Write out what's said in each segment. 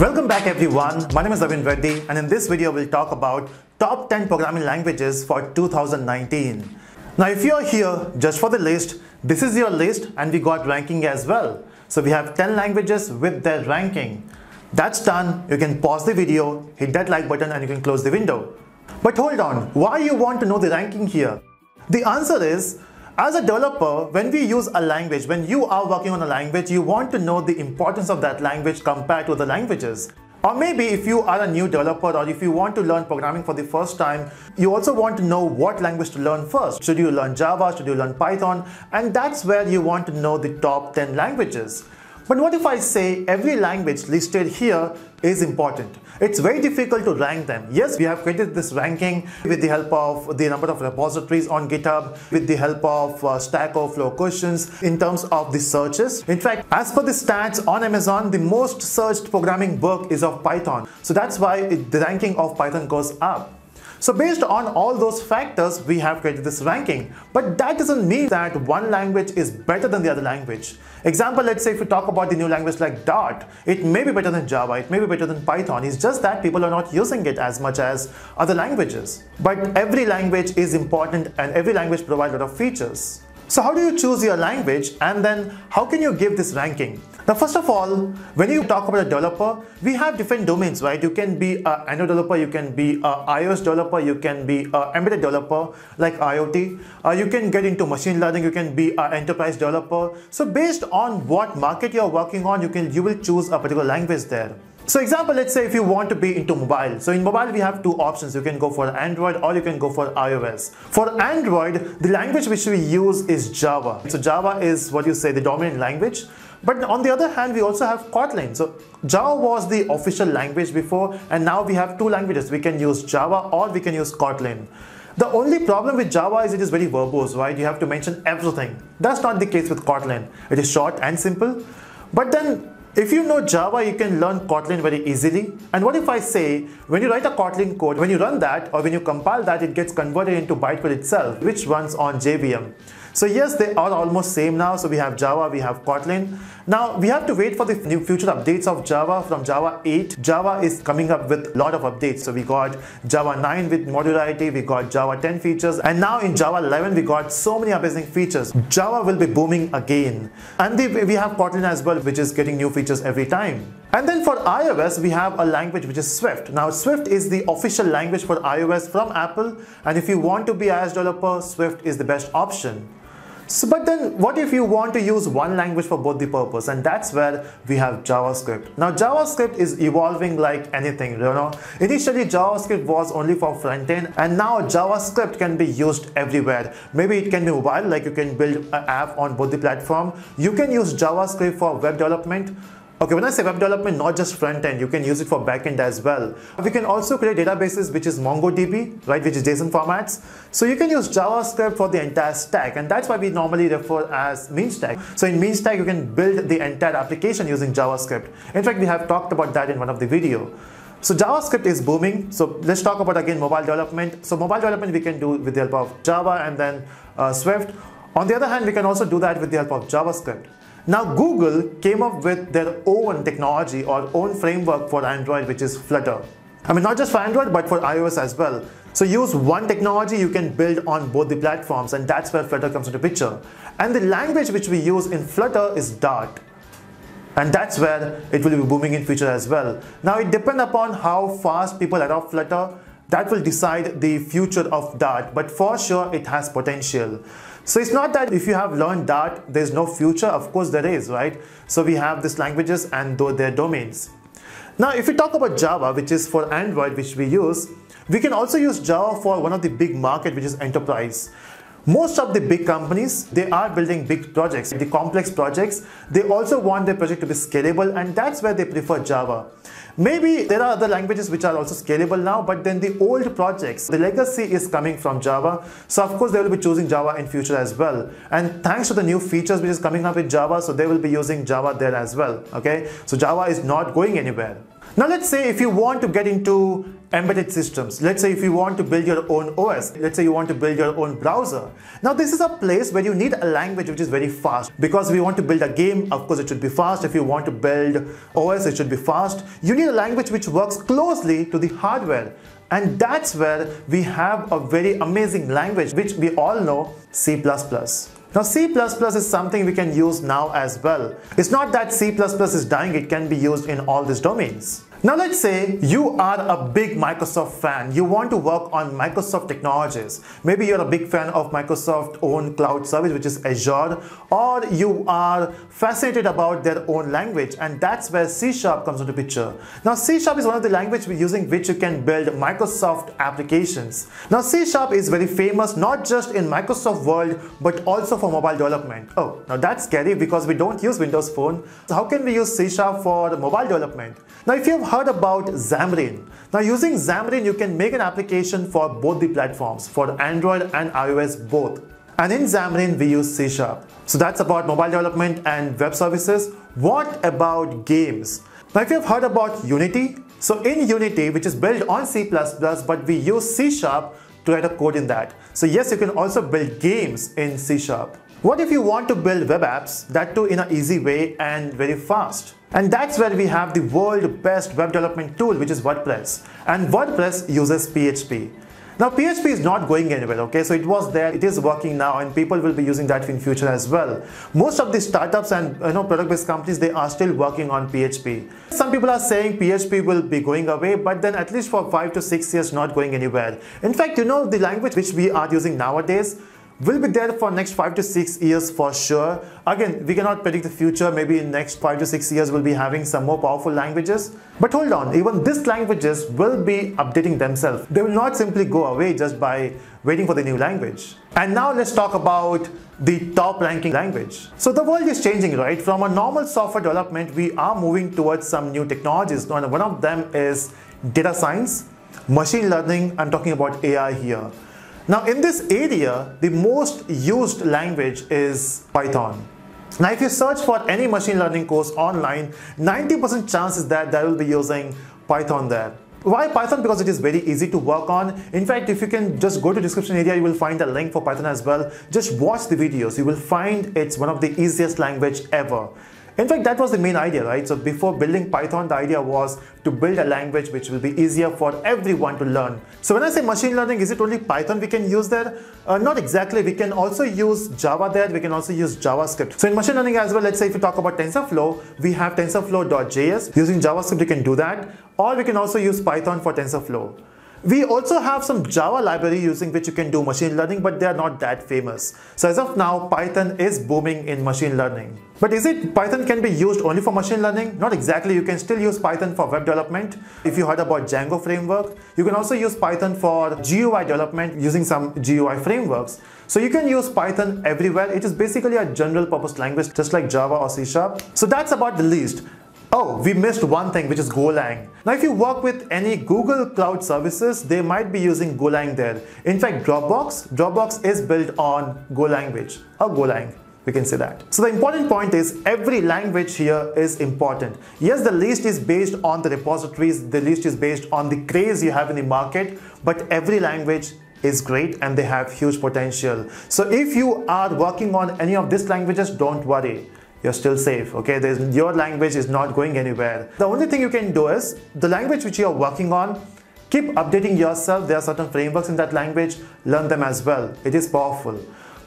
Welcome back everyone. My name is Navin Reddy and in this video we'll talk about top 10 programming languages for 2019. Now if you're here just for the list, this is your list and we got ranking as well. So we have 10 languages with their ranking. That's done. You can pause the video, hit that like button and you can close the window. But hold on, why you want to know the ranking here? The answer is as a developer, when we use a language, when you are working on a language, you want to know the importance of that language compared to the languages. Or maybe if you are a new developer or if you want to learn programming for the first time, you also want to know what language to learn first. Should you learn Java? Should you learn Python? And that's where you want to know the top 10 languages. But what if I say every language listed here is important? It's very difficult to rank them. Yes, we have created this ranking with the help of the number of repositories on GitHub, with the help of uh, Stack Overflow questions in terms of the searches. In fact, as per the stats on Amazon, the most searched programming book is of Python. So that's why it, the ranking of Python goes up. So based on all those factors, we have created this ranking. But that doesn't mean that one language is better than the other language. Example, let's say if we talk about the new language like Dart, it may be better than Java, it may be better than Python. It's just that people are not using it as much as other languages. But every language is important and every language provides a lot of features. So how do you choose your language and then how can you give this ranking? Now first of all, when you talk about a developer, we have different domains, right? You can be an Android developer, you can be an iOS developer, you can be an embedded developer like IoT. Uh, you can get into machine learning, you can be an enterprise developer. So based on what market you're working on, you can you will choose a particular language there. So example, let's say if you want to be into mobile. So in mobile, we have two options. You can go for Android or you can go for iOS. For Android, the language which we use is Java. So Java is what you say, the dominant language. But on the other hand, we also have Kotlin. So Java was the official language before, and now we have two languages. We can use Java or we can use Kotlin. The only problem with Java is it is very verbose, right? You have to mention everything. That's not the case with Kotlin. It is short and simple. But then if you know Java, you can learn Kotlin very easily. And what if I say, when you write a Kotlin code, when you run that or when you compile that, it gets converted into bytecode itself, which runs on JVM. So yes, they are almost same now. So we have Java, we have Kotlin. Now we have to wait for the new future updates of Java from Java 8. Java is coming up with a lot of updates. So we got Java 9 with modularity, we got Java 10 features, and now in Java 11 we got so many amazing features. Java will be booming again. And we have Kotlin as well, which is getting new features every time. And then for iOS, we have a language which is Swift. Now, Swift is the official language for iOS from Apple. And if you want to be iOS developer, Swift is the best option. So, but then what if you want to use one language for both the purpose and that's where we have JavaScript. Now JavaScript is evolving like anything, you know. Initially JavaScript was only for front end and now JavaScript can be used everywhere. Maybe it can be mobile like you can build an app on both the platform. You can use JavaScript for web development Okay, when I say web development, not just front end, you can use it for back end as well. We can also create databases, which is MongoDB, right, which is JSON formats. So you can use JavaScript for the entire stack, and that's why we normally refer as mean stack. So in mean stack, you can build the entire application using JavaScript. In fact, we have talked about that in one of the video. So JavaScript is booming. So let's talk about again mobile development. So mobile development we can do with the help of Java and then uh, Swift. On the other hand, we can also do that with the help of JavaScript. Now Google came up with their own technology or own framework for Android which is Flutter. I mean not just for Android but for iOS as well. So use one technology you can build on both the platforms and that's where Flutter comes into picture. And the language which we use in Flutter is Dart. And that's where it will be booming in future as well. Now it depends upon how fast people adopt Flutter that will decide the future of Dart but for sure it has potential. So it's not that if you have learned Dart, there's no future. Of course there is, right? So we have these languages and their domains. Now, if we talk about Java, which is for Android, which we use, we can also use Java for one of the big market, which is enterprise. Most of the big companies, they are building big projects, the complex projects. They also want their project to be scalable and that's where they prefer Java. Maybe there are other languages which are also scalable now, but then the old projects, the legacy is coming from Java. So of course they will be choosing Java in future as well. And thanks to the new features which is coming up with Java, so they will be using Java there as well. Okay, so Java is not going anywhere. Now let's say if you want to get into embedded systems, let's say if you want to build your own OS, let's say you want to build your own browser. Now this is a place where you need a language which is very fast because we want to build a game, of course it should be fast. If you want to build OS, it should be fast. You need a language which works closely to the hardware. And that's where we have a very amazing language which we all know, C++. Now C++ is something we can use now as well. It's not that C++ is dying, it can be used in all these domains. Now let's say you are a big Microsoft fan. You want to work on Microsoft technologies. Maybe you're a big fan of Microsoft own cloud service which is Azure or you are fascinated about their own language and that's where C Sharp comes into picture. Now C Sharp is one of the language using which you can build Microsoft applications. Now C Sharp is very famous not just in Microsoft world but also for mobile development. Oh, now that's scary because we don't use Windows Phone. So how can we use C Sharp for mobile development? Now if you've heard about Xamarin. Now using Xamarin, you can make an application for both the platforms, for Android and iOS both. And in Xamarin, we use C Sharp. So that's about mobile development and web services. What about games? Now if you've heard about Unity, so in Unity, which is built on C++, but we use C Sharp to write a code in that. So yes, you can also build games in C Sharp. What if you want to build web apps, that too in an easy way and very fast? And that's where we have the world best web development tool, which is WordPress. And WordPress uses PHP. Now PHP is not going anywhere, okay? So it was there, it is working now and people will be using that in future as well. Most of the startups and you know product-based companies, they are still working on PHP. Some people are saying PHP will be going away, but then at least for five to six years not going anywhere. In fact, you know the language which we are using nowadays, will be there for next five to six years for sure. Again, we cannot predict the future. Maybe in next five to six years, we'll be having some more powerful languages. But hold on, even these languages will be updating themselves. They will not simply go away just by waiting for the new language. And now let's talk about the top ranking language. So the world is changing, right? From a normal software development, we are moving towards some new technologies. And one of them is data science, machine learning. I'm talking about AI here. Now in this area, the most used language is Python. Now if you search for any machine learning course online, 90% chance is that they will be using Python there. Why Python? Because it is very easy to work on. In fact, if you can just go to description area, you will find a link for Python as well. Just watch the videos. You will find it's one of the easiest language ever. In fact, that was the main idea, right? So before building Python, the idea was to build a language which will be easier for everyone to learn. So when I say machine learning, is it only Python we can use there? Uh, not exactly. We can also use Java there. We can also use JavaScript. So in machine learning as well, let's say if you talk about TensorFlow, we have TensorFlow.js. Using JavaScript, you can do that. Or we can also use Python for TensorFlow. We also have some Java library using which you can do machine learning, but they are not that famous. So as of now, Python is booming in machine learning. But is it Python can be used only for machine learning? Not exactly. You can still use Python for web development. If you heard about Django framework, you can also use Python for GUI development using some GUI frameworks. So you can use Python everywhere. It is basically a general purpose language just like Java or C Sharp. So that's about the list. Oh, we missed one thing, which is Golang. Now, if you work with any Google Cloud services, they might be using Golang there. In fact, Dropbox, Dropbox is built on Go language or Golang. We can say that. So the important point is every language here is important. Yes, the list is based on the repositories, the list is based on the craze you have in the market, but every language is great and they have huge potential. So if you are working on any of these languages, don't worry. You're still safe okay? There's, your language is not going anywhere. The only thing you can do is the language which you're working on keep updating yourself. There are certain frameworks in that language. Learn them as well. It is powerful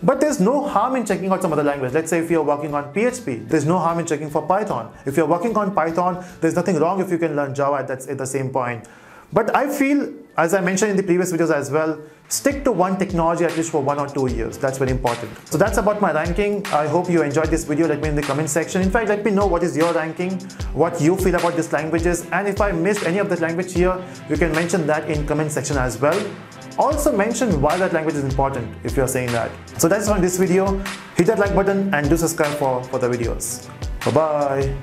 but there's no harm in checking out some other language. Let's say if you're working on PHP, there's no harm in checking for Python. If you're working on Python, there's nothing wrong if you can learn Java at, at the same point. But I feel, as I mentioned in the previous videos as well, stick to one technology at least for one or two years. That's very important. So that's about my ranking. I hope you enjoyed this video. Let me in the comment section. In fact, let me know what is your ranking, what you feel about these languages. And if I missed any of this language here, you can mention that in comment section as well. Also mention why that language is important if you're saying that. So that's on this video. Hit that like button and do subscribe for, the videos. Bye-bye.